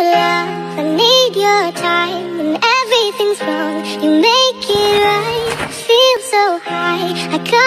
love, I need your time When everything's wrong, you make it right. I Feel so high, I can't